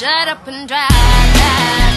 shut up and drive.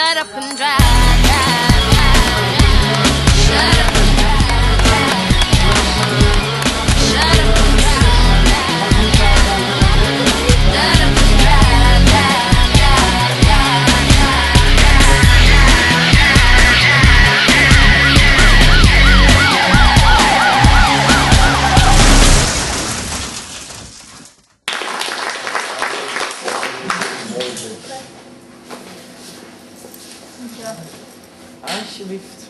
Shut up and drive, drive, drive, drive. Shut up. Ja. Alsjeblieft.